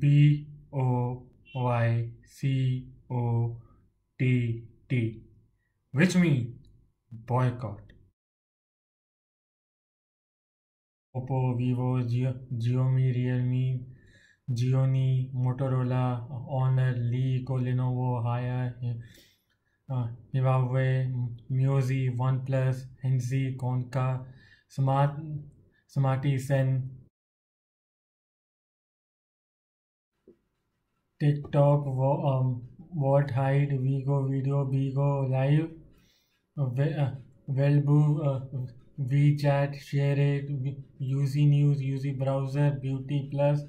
B O Y C O T T which mean boycott. Oppo, Vivo, Xiaomi, Realme, Xiaomi, Motorola, Honor, Leco, Lenovo, Haya, uh, Huawei, Musi, OnePlus, Hensi, Konka, Smart, Smarty, TikTok vault hide Vigo video Bigo live वेलबू WeChat SHAREit U C news U C browser beauty plus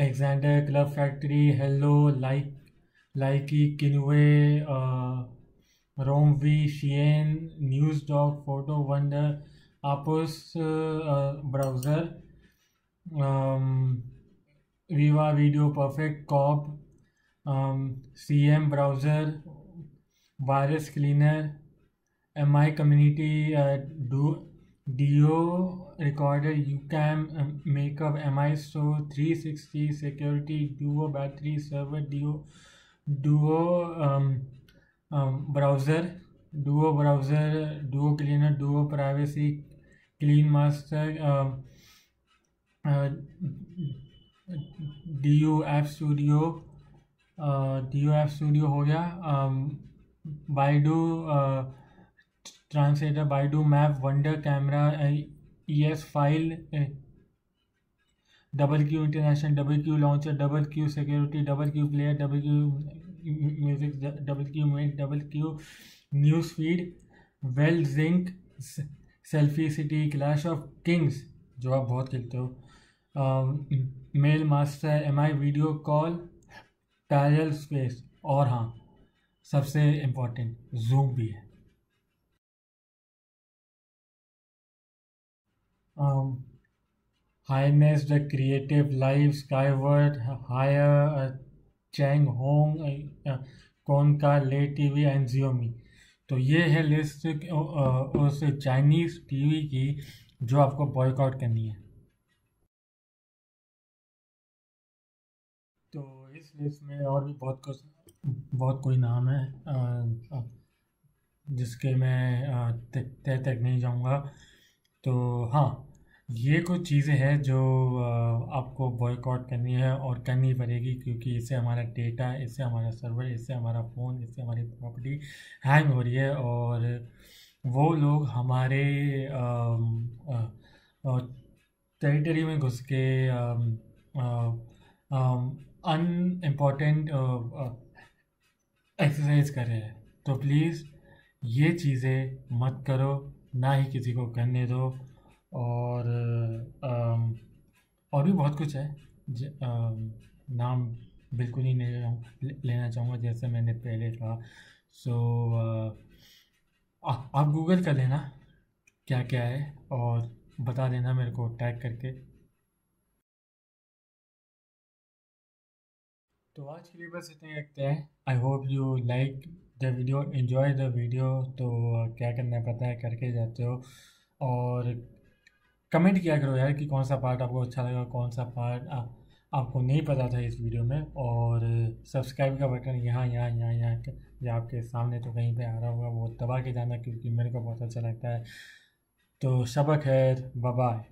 Xender club factory hello like Likee किनवे रोम वी Hsien news dog photo wonder APUS browser Viva Video Perfect, Cop, um, CM Browser, Virus Cleaner, MI Community, uh, Do, Dio Recorder, UCAM, um, Makeup, MI Store, 360 Security, Duo Battery Server, Dio, Duo um, um, Browser, Duo Browser, Duo Cleaner, Duo Privacy, Clean Master, um, uh, D U F studio D U F studio हो गया Baidu translator Baidu map, wonder camera E S file double Q international, double Q launcher, double Q security, double Q player, double Q music double Q mate double Q news feed well zinc selfie city, clash of kings, जो आप बहुत खेलते हो। Mail master M I video call parallel space और हाँ सबसे important Zoom भी है। Hisense the creative life Skyworth Haier Changhong कौन का ले टी वी एंड जियोमी तो ये है लिस्ट उस चाइनीज़ टीवी की जो आपको बॉयकआउट करनी है। इस लिस्ट में और भी बहुत कुछ, बहुत कोई नाम है जिसके मैं तय तक नहीं जाऊँगा। तो हाँ ये कुछ चीज़ें हैं जो आपको बॉयकॉट करनी है और करनी पड़ेगी क्योंकि इससे हमारा डेटा इससे हमारा सर्वर इससे हमारा फ़ोन इससे हमारी प्रॉपर्टी हैंग हो रही है और वो लोग हमारे टेरिटरी में घुस के अन इंपॉर्टेंट एक्सरसाइज कर रहे हैं। तो प्लीज़ ये चीज़ें मत करो ना ही किसी को करने दो। और आम, और भी बहुत कुछ है। ज, आम, नाम बिल्कुल ही नहीं ले, लेना चाहूँगा जैसे मैंने पहले कहा। सो आप गूगल कर लेना क्या क्या है और बता देना मेरे को टैग करके। तो आज के लिए बस इतना ही रखते हैं। I hope you like the video enjoy the video तो क्या करना है पता है? करके जाते हो। और कमेंट किया करो यार कि कौन सा पार्ट आपको अच्छा लगा कौन सा पार्ट आ, आपको नहीं पता था इस वीडियो में। और सब्सक्राइब का बटन यहाँ यहाँ यहाँ यहाँ या आपके सामने तो कहीं पे आ रहा होगा। वो दबा के जाना क्योंकि मेरे को बहुत अच्छा लगता है। तो शबक खैर बाय